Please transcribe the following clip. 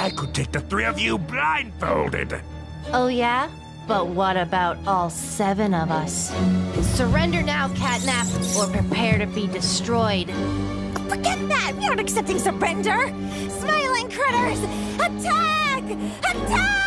I could take the three of you blindfolded. Oh, yeah? But what about all seven of us? Surrender now, Catnap, or prepare to be destroyed. Forget that! We aren't accepting surrender! Smiling critters! Attack! Attack!